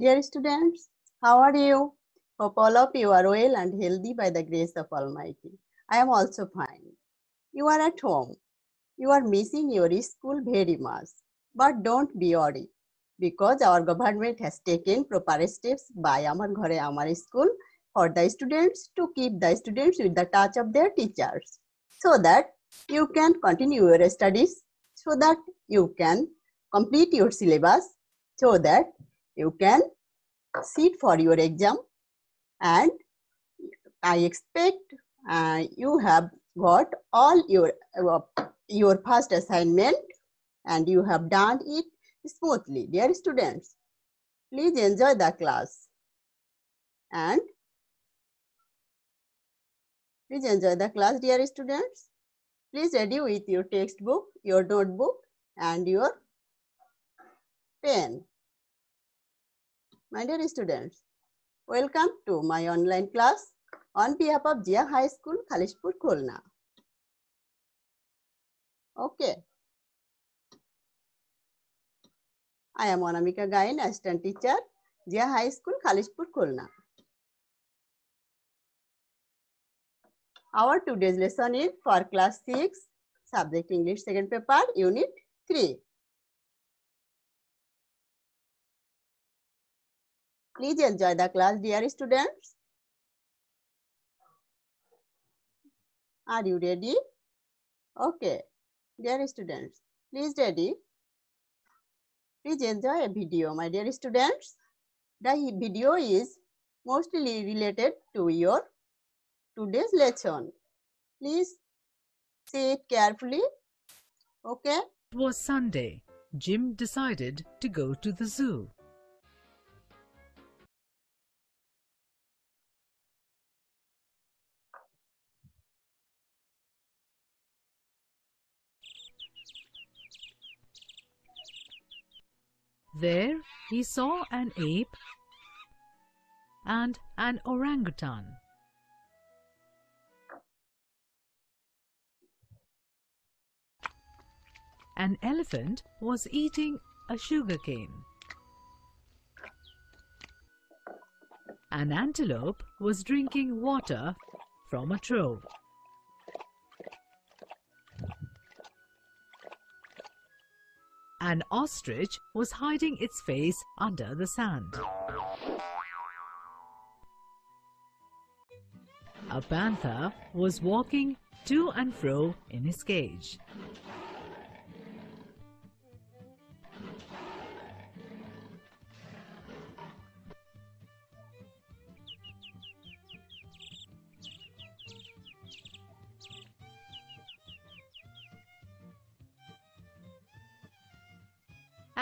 Dear students, how are you? Hope all of you are well and healthy by the grace of Almighty. I am also fine. You are at home. You are missing your school very much. But don't be worried because our government has taken proper steps by Amar Ghare Amar School for the students to keep the students with the touch of their teachers so that you can continue your studies, so that you can complete your syllabus, so that you can sit for your exam and I expect uh, you have got all your uh, your first assignment and you have done it smoothly. Dear students, please enjoy the class and please enjoy the class, dear students. Please ready with your textbook, your notebook and your pen. My dear students, welcome to my online class on behalf of Jia High School, Khalishpur, Khulna. Okay. I am Anamika Gain, assistant teacher, Jia High School, Khalishpur, Khulna. Our today's lesson is for class 6, subject English second paper, unit 3. Please enjoy the class, dear students. Are you ready? Okay. Dear students, please ready. Please enjoy a video, my dear students. The video is mostly related to your today's lesson. Please see it carefully. Okay. It was Sunday. Jim decided to go to the zoo. There he saw an ape and an orangutan. An elephant was eating a sugarcane. An antelope was drinking water from a trough. An ostrich was hiding its face under the sand. A panther was walking to and fro in his cage.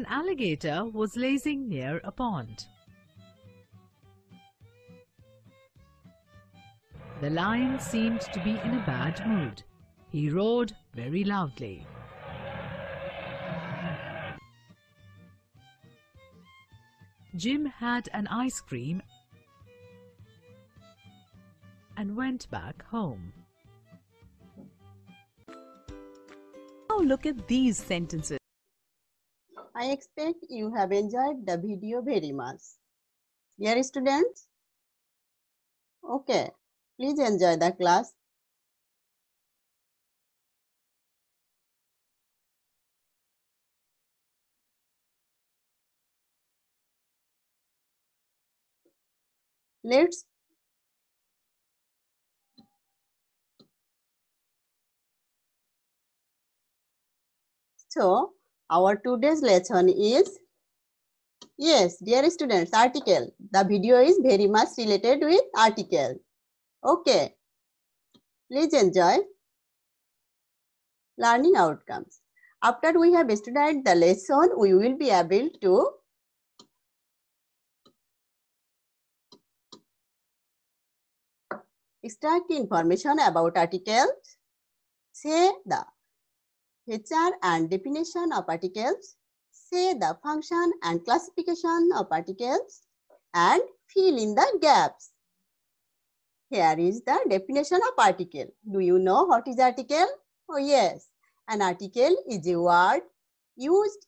An alligator was lazing near a pond. The lion seemed to be in a bad mood. He roared very loudly. Jim had an ice cream and went back home. Now look at these sentences. I expect you have enjoyed the video very much. Dear students, okay, please enjoy the class. Let's so our today's lesson is, yes, dear students, article. The video is very much related with article. Okay. Please enjoy learning outcomes. After we have studied the lesson, we will be able to extract information about articles, say the feature and definition of articles, say the function and classification of articles, and fill in the gaps. Here is the definition of article. Do you know what is article? Oh yes, an article is a word used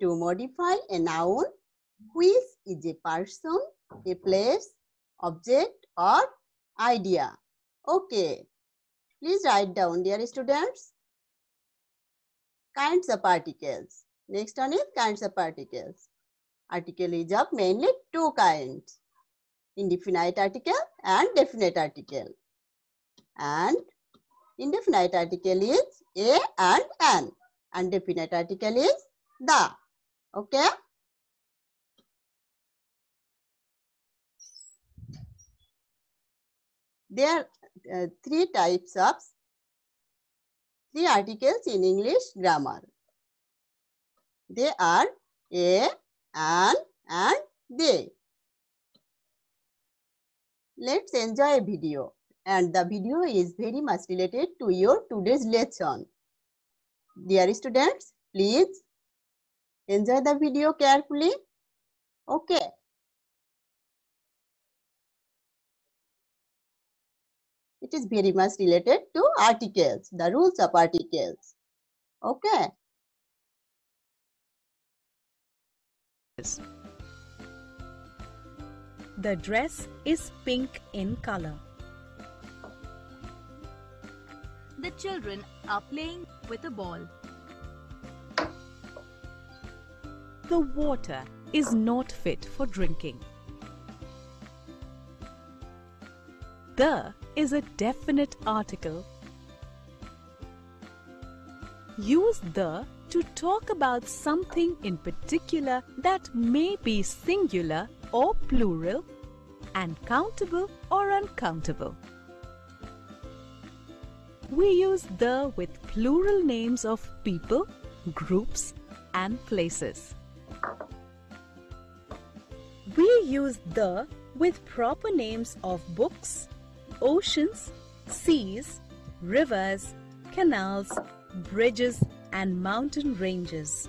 to modify a noun which is a person, a place, object or idea. Okay, please write down dear students. Kinds of articles. Next one is kinds of articles. Article is of mainly two kinds. Indefinite article and definite article. And indefinite article is a and an. And definite article is the. Okay. There are uh, three types of three articles in English grammar. They are a, an, and they. Let's enjoy a video. And the video is very much related to your today's lesson. Dear students, please enjoy the video carefully. Okay. It is very much related to articles, the rules of articles. Okay. The dress is pink in color. The children are playing with a ball. The water is not fit for drinking. The is a definite article. Use the to talk about something in particular that may be singular or plural and countable or uncountable. We use the with plural names of people, groups and places. We use the with proper names of books, oceans, seas, rivers, canals, bridges and mountain ranges.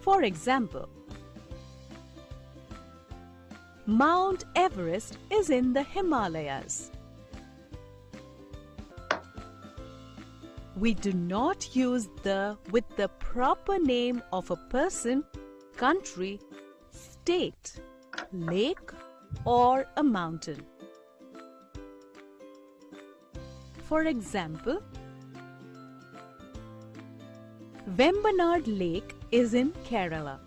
For example, Mount Everest is in the Himalayas. We do not use the with the proper name of a person, country, state, lake or a mountain. For example, Vembanad Lake is in Kerala.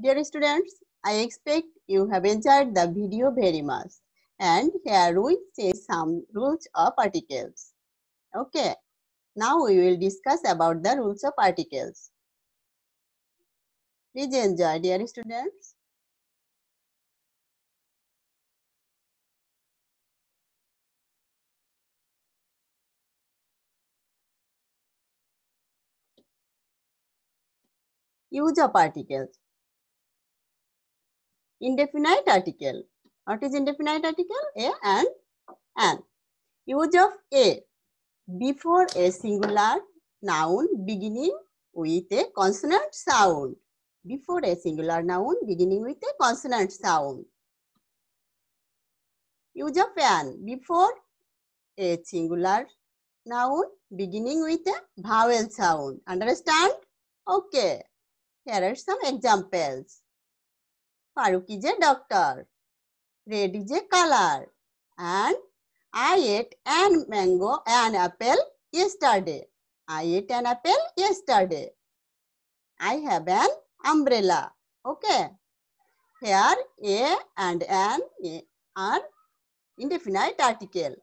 Dear students, I expect you have enjoyed the video very much. And here we say some rules of articles. Okay. Now we will discuss about the rules of articles. Please enjoy, dear students. Use of articles. Indefinite article. What is indefinite article? A and an. Use of a before a singular noun beginning with a consonant sound. Before a singular noun beginning with a consonant sound. Use of an before a singular noun beginning with a vowel sound. Understand? Okay. Here are some examples. Farooq is a doctor. Red is a color. And I ate an mango and apple yesterday. I ate an apple yesterday. I have an umbrella. Okay. Here a and an are indefinite article.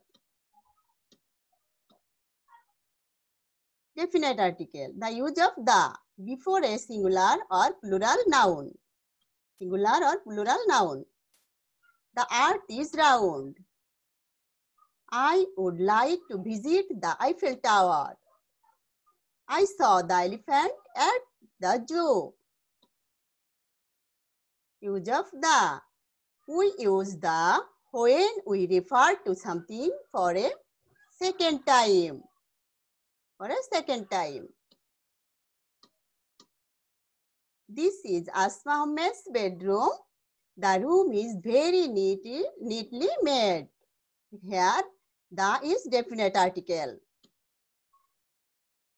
Definite article. The use of the before a singular or plural noun. Singular or plural noun. The earth is round. I would like to visit the Eiffel Tower. I saw the elephant at the zoo. Use of the. We use the when we refer to something for a second time. For a second time. This is Asma Ahmed's bedroom. The room is very neatly, neatly made. Here, the is definite article.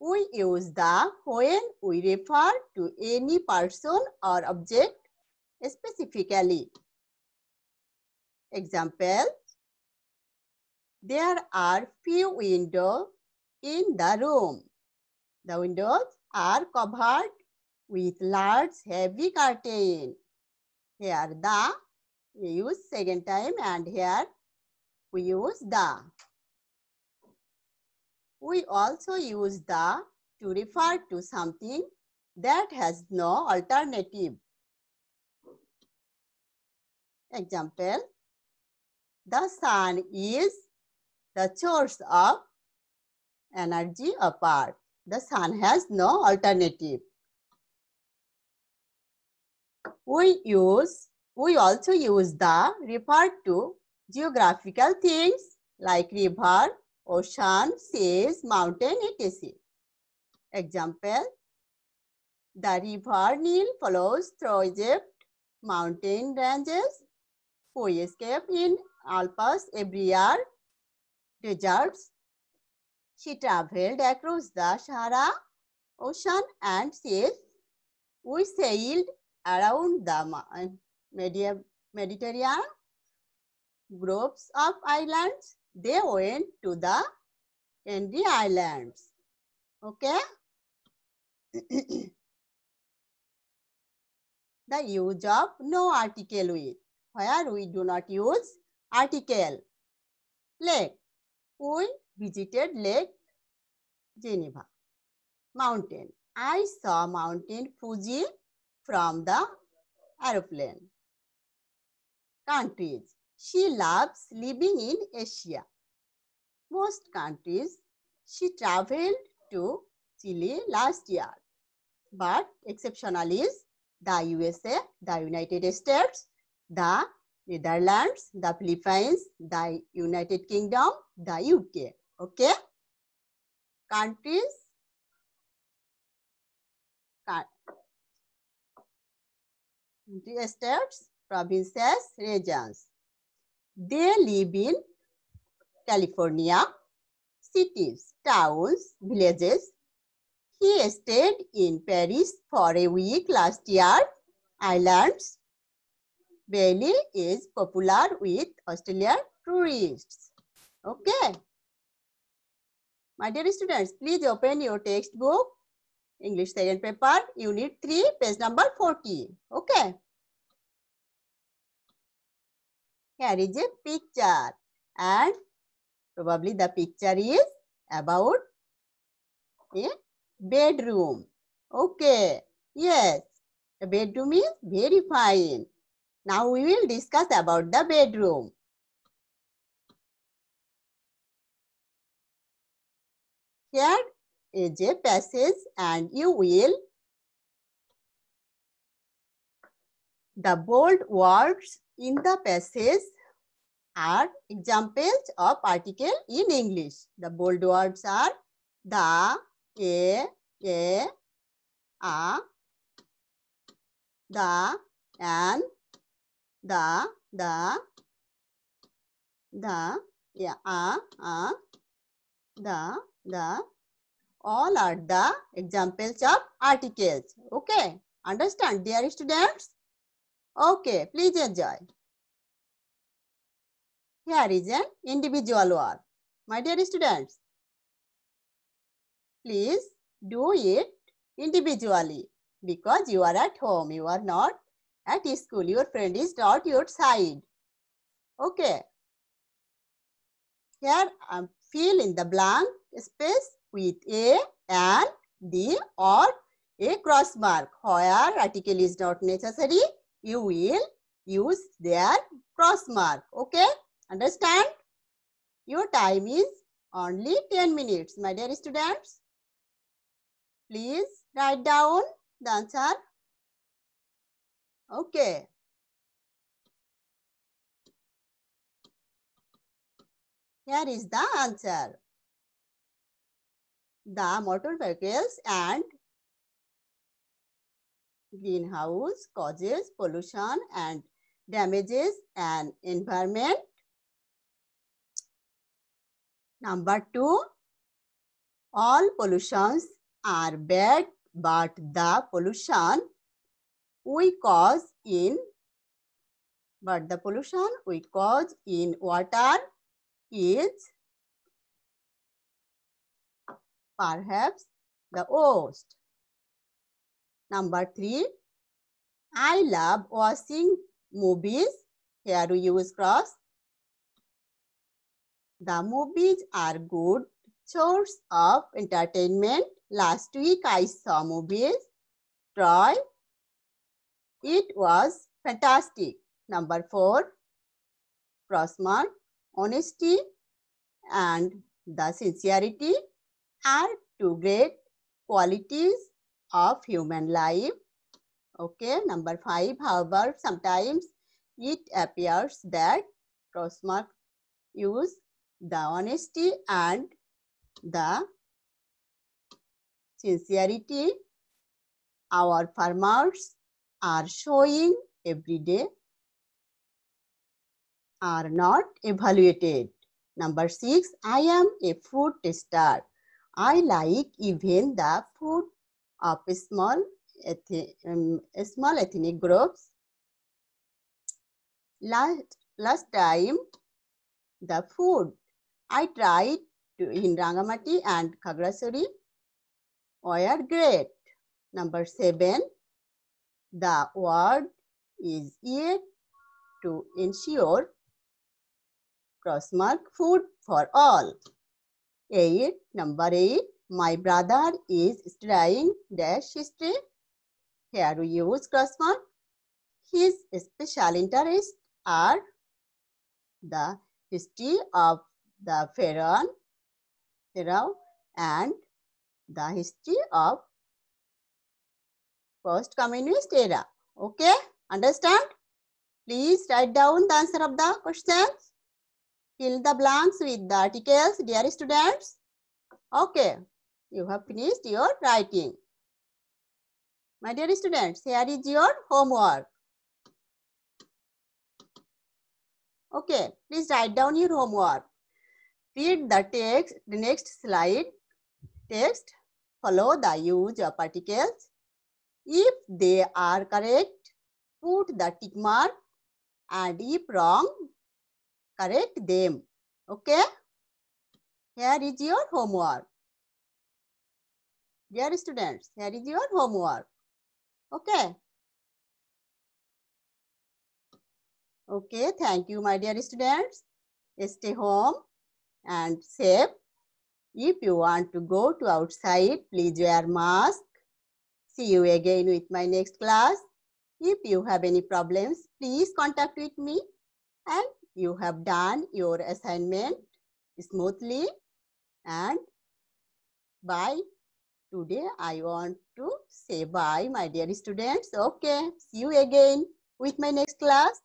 We use the when we refer to any person or object specifically. Example, there are few windows in the room. The windows are covered with large heavy curtain. Here the we use second time and here we use the. We also use the to refer to something that has no alternative. Example, the sun is the source of energy apart. The sun has no alternative. We use, we also use the refer to geographical things like river, ocean, seas, mountain, etc. Example, the river Nile flows through Egypt, mountain ranges, we escape in Alps every year, deserts. She traveled across the Sahara, ocean and seas. We sailed around the Mediterranean groups of islands. They went to the Canary Islands. Okay. the use of no article with, where we do not use article. Lake. We visited Lake Geneva. Mountain. I saw mountain Fuji from the aeroplane. Countries. She loves living in Asia. Most countries. She traveled to Chile last year. But exceptional is the USA, the United States, the Netherlands, the Philippines, the United Kingdom, the UK. Okay? Countries. States, provinces, regions. They live in California, cities, towns, villages. He stayed in Paris for a week last year. Islands. Bali is popular with Australian tourists. Okay. My dear students, please open your textbook, English second paper, unit 3, page number 40. Okay. Here is a picture and probably the picture is about a bedroom. Okay. Yes. The bedroom is very fine. Now we will discuss about the bedroom. Here a passage and you will the bold words in the passage are examples of article in English. The bold words are the, a, a, a, the, and, the, the, the, yeah, a, a, the, the, all are the examples of articles. Okay, understand, dear students? Okay, please enjoy. Here is an individual word. My dear students, please do it individually because you are at home, you are not at school, your friend is not your side. Okay. Here, um, fill in the blank space with A and D or a cross mark. Where article is not necessary, you will use their cross mark. Okay, understand? Your time is only 10 minutes, my dear students. Please write down the answer. Okay. Here is the answer. The motor vehicles and greenhouse causes pollution and damages an environment. Number two, all pollutions are bad, but the pollution we cause in but the pollution we cause in water is perhaps the worst. Number three, I love watching movies. Here we use cross. The movies are good source of entertainment. Last week I saw movies. Troy. It was fantastic. Number four, cross mark, honesty and the sincerity are two great qualities of human life. Okay, number five, however, sometimes it appears that cross mark use the honesty and the sincerity our farmers are showing every day are not evaluated. Number six, I am a food tester. I like even the food of small, um, small ethnic groups. Last, last time, the food I tried to, in Rangamati and Khagrachari were great. Number seven, the word is yet to ensure crossmark food for all. Eight, number eight, my brother is studying dash history. Here we use crossmark. His special interests are the history of the Pharaoh, Pharaoh and the history of post-communist era. Okay, understand? Please write down the answer of the questions. Fill the blanks with the articles, dear students. Okay, you have finished your writing. My dear students, here is your homework. Okay, please write down your homework. Read the text, the next slide text. Follow the use of articles. If they are correct, put the tick mark and if wrong, correct them. Okay? Here is your homework. Dear students, here is your homework. Okay? Okay, thank you, my dear students. Stay home and safe. If you want to go to outside, please wear mask. See you again with my next class. If you have any problems, please contact with me and you have done your assignment smoothly and bye. Today I want to say bye my dear students. Okay, see you again with my next class.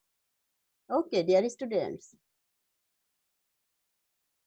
Okay, dear students.